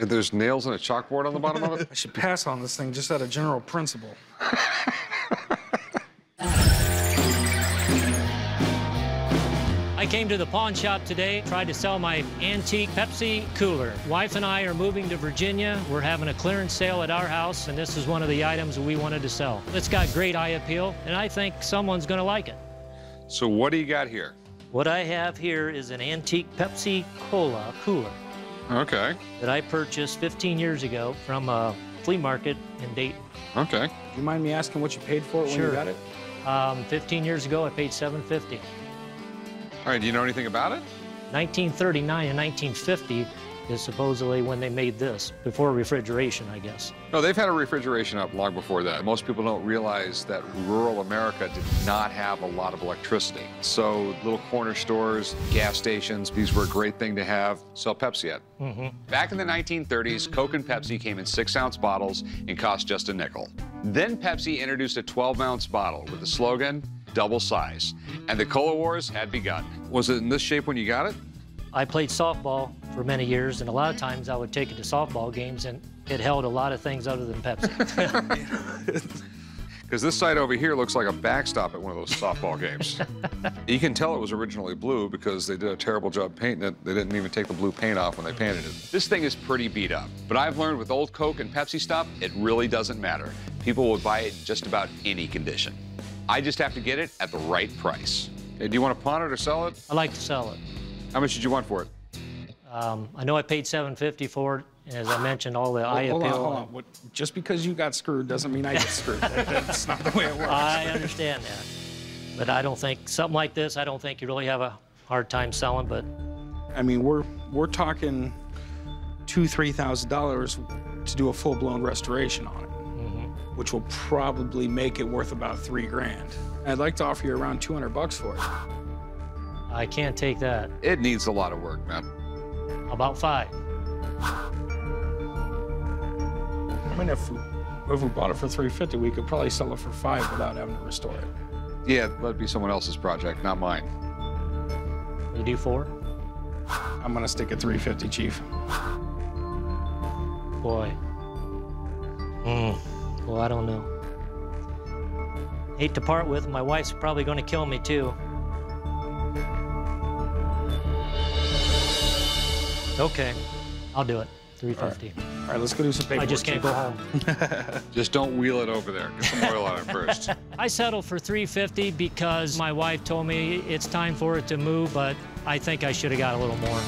And there's nails and a chalkboard on the bottom of it? I should pass on this thing just out of general principle. I came to the pawn shop today, tried to sell my antique Pepsi cooler. Wife and I are moving to Virginia. We're having a clearance sale at our house, and this is one of the items we wanted to sell. It's got great eye appeal, and I think someone's going to like it. So what do you got here? What I have here is an antique Pepsi Cola cooler Okay, that I purchased 15 years ago from a flea market in Dayton. okay. Do you mind me asking what you paid for it when you got it? Um, 15 years ago, I paid 750. All right, do you know anything about it? 1939 and 1950 is supposedly when they made this, before refrigeration, I guess. No, they've had a refrigeration up long before that. Most people don't realize that rural America did not have a lot of electricity. So little corner stores, gas stations, these were a great thing to have. Sell Pepsi at. Mm-hmm. Back in the 1930s, Coke and Pepsi came in six ounce bottles and cost just a nickel. Then Pepsi introduced a 12 ounce bottle with the slogan, double size. And the Cola Wars had begun. Was it in this shape when you got it? I played softball for many years, and a lot of mm-hmm. times I would take it to softball games, and it held a lot of things other than Pepsi. Because this side over here looks like a backstop at one of those softball games. you can tell it was originally blue because they did a terrible job painting it. They didn't even take the blue paint off when they painted it. This thing is pretty beat up. But I've learned with old Coke and Pepsi stuff, it really doesn't matter. People will buy it in just about any condition. I just have to get it at the right price. Hey, do you want to pawn it or sell it? I like to sell it. How much did you want for it? Um, I know I paid 750 for it, as I mentioned, all the eye hold on, appeal. hold on. What, just because you got screwed doesn't mean I get screwed. That- that's not the way it works. I understand that, but I don't think something like this. I don't think you really have a hard time selling. But I mean, we're we're talking two, three thousand dollars to do a full-blown restoration on it, which will probably make it worth about three grand. I'd like to offer you around two hundred bucks for it. I can't take that. It needs a lot of work, man. About five. I mean, if we, if we bought it for three fifty, we could probably sell it for five without having to restore it. Yeah, that'd be someone else's project, not mine. You do four? I'm gonna stick at three fifty, Chief. Boy. Hmm. Well, I don't know. Hate to part with. My wife's probably going to kill me too. Okay, I'll do it. 350. All right, let's go do some paperwork. I just can't go home. Just don't wheel it over there. Get some oil on it first. I settled for 350 because my wife told me it's time for it to move, but I think I should have got a little more.